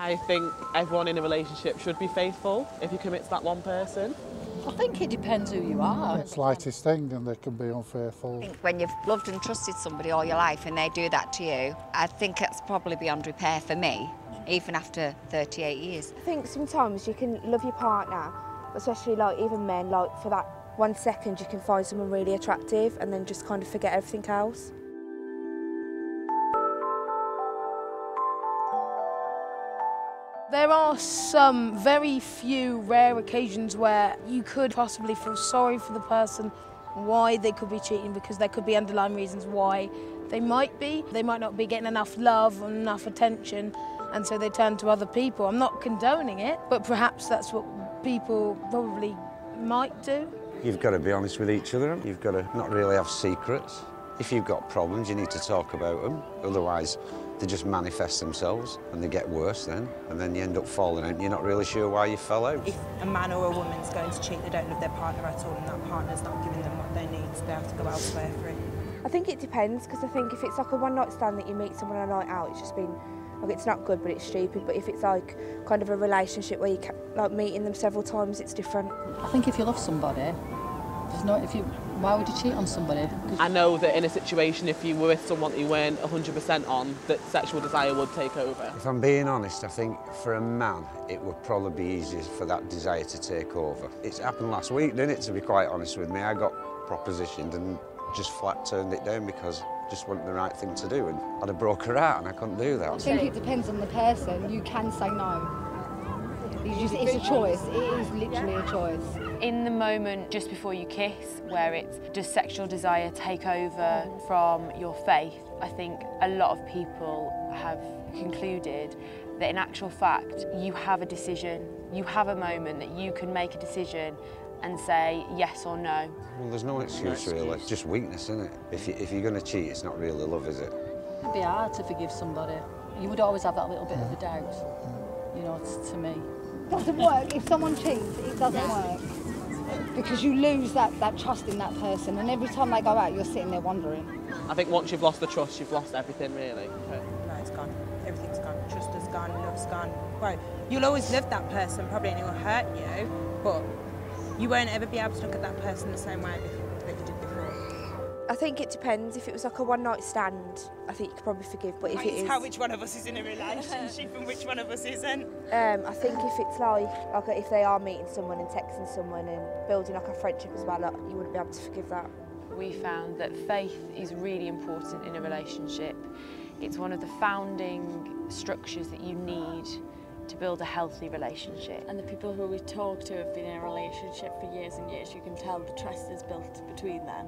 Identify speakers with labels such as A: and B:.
A: I think everyone in a relationship should be faithful if you commit to that one person.
B: I think it depends who you are.
C: It's slightest thing and they can be unfaithful.
D: I think when you've loved and trusted somebody all your life and they do that to you, I think it's probably beyond repair for me, even after 38 years.
E: I think sometimes you can love your partner, especially like even men, like for that one second you can find someone really attractive and then just kind of forget everything else.
F: There are some very few rare occasions where you could possibly feel sorry for the person, why they could be cheating, because there could be underlying reasons why they might be. They might not be getting enough love and enough attention, and so they turn to other people. I'm not condoning it, but perhaps that's what people probably might do.
G: You've got to be honest with each other. You've got to not really have secrets. If you've got problems, you need to talk about them. Otherwise, they just manifest themselves and they get worse then. And then you end up falling out and you're not really sure why you fell out.
H: If a man or a woman's going to cheat, they don't love their partner at all and that partner's not giving them what they need, so they have to go elsewhere for it.
E: I think it depends because I think if it's like a one night stand that you meet someone on a night out, it's just been like it's not good, but it's stupid. But if it's like kind of a relationship where you ca- like meeting them several times, it's different.
B: I think if you love somebody, there's no if you why would you cheat on somebody?
A: I know that in a situation, if you were with someone that you weren't 100% on, that sexual desire would take over.
G: If I'm being honest, I think for a man, it would probably be easier for that desire to take over. It's happened last week, didn't it, to be quite honest with me? I got propositioned and just flat turned it down because just wasn't the right thing to do. And I'd have broke her out and I couldn't do that.
I: I think it depends on the person. You can say no. You just, it's a choice. It is literally a choice.
J: in the moment just before you kiss, where it's does sexual desire take over from your faith, I think a lot of people have concluded that in actual fact you have a decision, you have a moment that you can make a decision and say yes or no.
G: Well, there's no excuse really. It's just weakness, isn't it? If, you, if you're going to cheat, it's not really love, is it?
B: it'd be hard to forgive somebody. You would always have that little bit of a doubt. You know, to me.
I: It doesn't work. If someone cheats, it doesn't work. Because you lose that, that trust in that person, and every time they go out, you're sitting there wondering.
A: I think once you've lost the trust, you've lost everything, really.
H: No, it's gone. Everything's gone. Trust is gone, love's gone. Right. You'll always love that person, probably, and it will hurt you, but you won't ever be able to look at that person the same way before,
E: I think it depends. If it was like a one night stand, I think you could probably forgive. But if
H: Right, it's how which one of us is in a relationship and which one of us isn't.
E: um, I think if it's like like if they are meeting someone and texting someone and building like a friendship as well, like, you wouldn't be able to forgive that.
J: We found that faith is really important in a relationship. It's one of the founding structures that you need to build a healthy relationship.
K: And the people who we talk to have been in a relationship for years and years. You can tell the trust is built between them.